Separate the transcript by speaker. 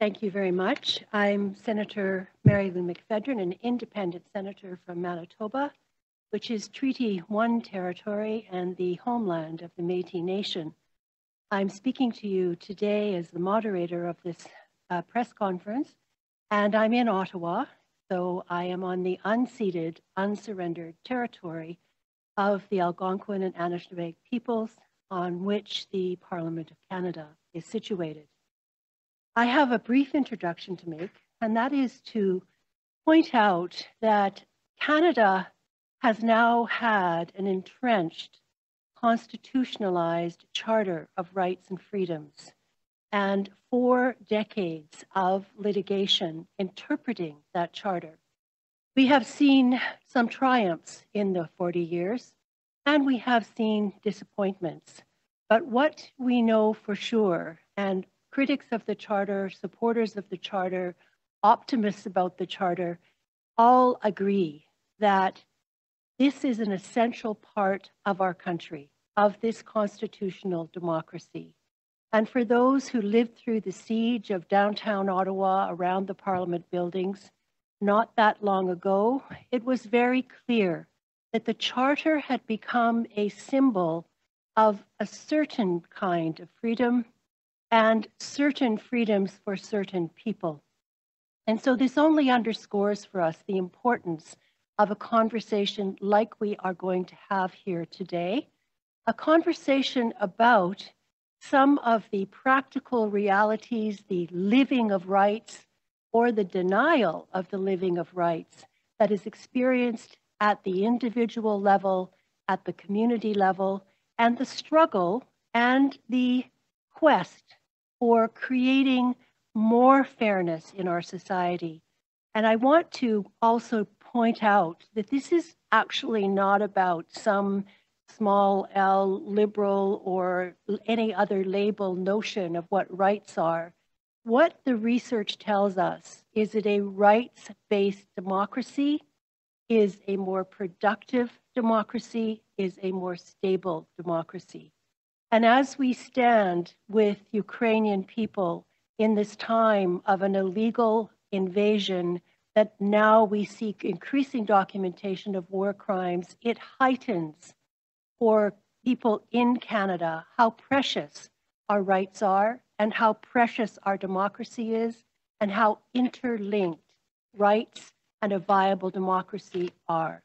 Speaker 1: Thank you very much. I'm Senator Marilou McPhedran, an independent senator from Manitoba, which is Treaty 1 territory and the homeland of the Métis Nation. I'm speaking to you today as the moderator of this uh, press conference, and I'm in Ottawa, so I am on the unceded, unsurrendered territory of the Algonquin and Anishinaabe peoples on which the Parliament of Canada is situated. I have a brief introduction to make, and that is to point out that Canada has now had an entrenched, constitutionalized Charter of Rights and Freedoms, and four decades of litigation interpreting that charter. We have seen some triumphs in the 40 years, and we have seen disappointments. But what we know for sure, and critics of the Charter, supporters of the Charter, optimists about the Charter, all agree that this is an essential part of our country, of this constitutional democracy. And for those who lived through the siege of downtown Ottawa around the Parliament buildings not that long ago, it was very clear that the Charter had become a symbol of a certain kind of freedom and certain freedoms for certain people. And so this only underscores for us the importance of a conversation like we are going to have here today, a conversation about some of the practical realities, the living of rights, or the denial of the living of rights that is experienced at the individual level, at the community level, and the struggle and the quest for creating more fairness in our society. And I want to also point out that this is actually not about some small l liberal or any other label notion of what rights are. What the research tells us is that a rights based democracy is a more productive democracy, is a more stable democracy. And as we stand with Ukrainian people in this time of an illegal invasion that now we seek increasing documentation of war crimes, it heightens for people in Canada how precious our rights are and how precious our democracy is and how interlinked rights and a viable democracy are.